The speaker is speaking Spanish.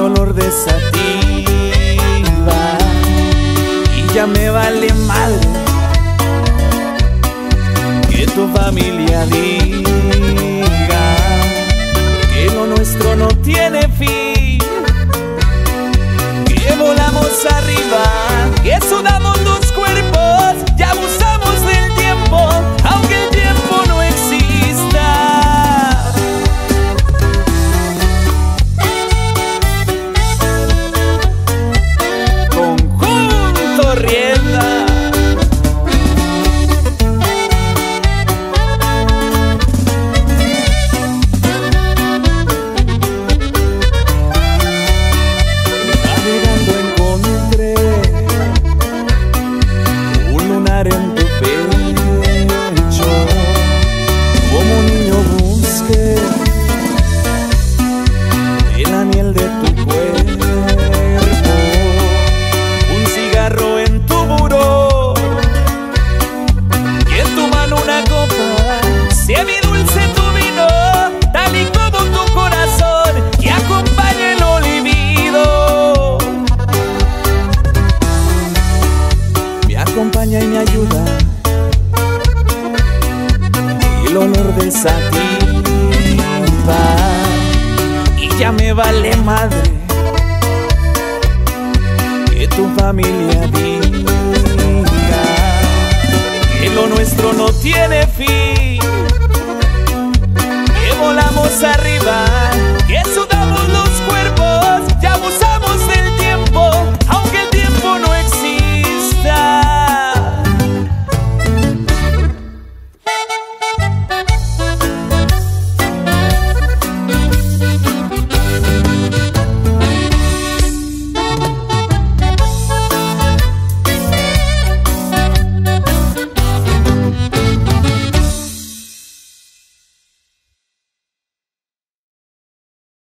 olor de sativa. Y ya me vale madre Que tu familia diga Que lo nuestro no tiene fin. Acompaña y me ayuda. El olor de sativa. Y ya me vale madre. Que tu familia diga que lo nuestro no tiene fin, que volamos arriba